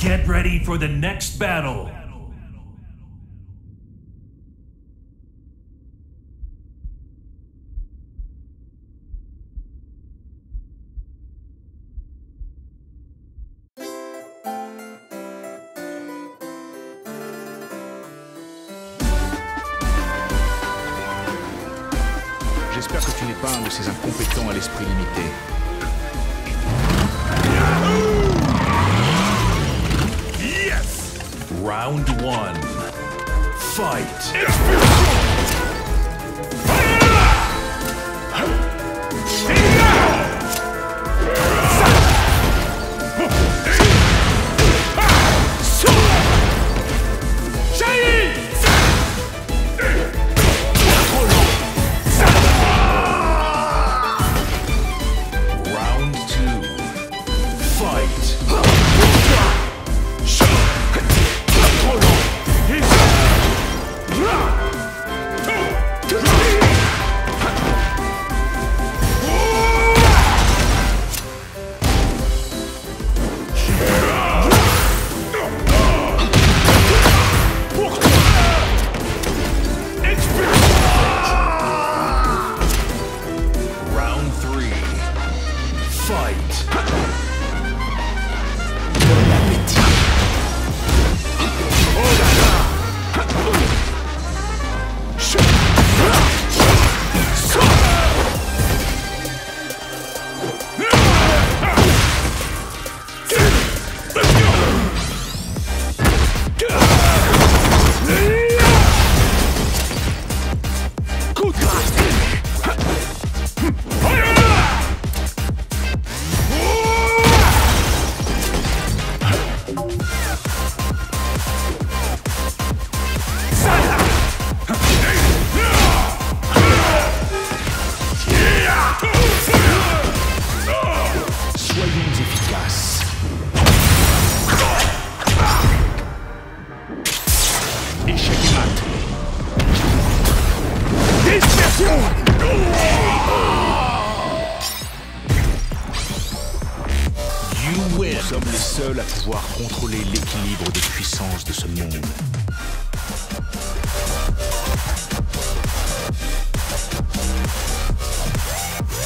Get ready for the next battle. J'espère que tu n'es pas un de ces incompétents à l'esprit limité. Round one. Fight. そ。Nous sommes les seuls à pouvoir contrôler l'équilibre des puissances de ce monde.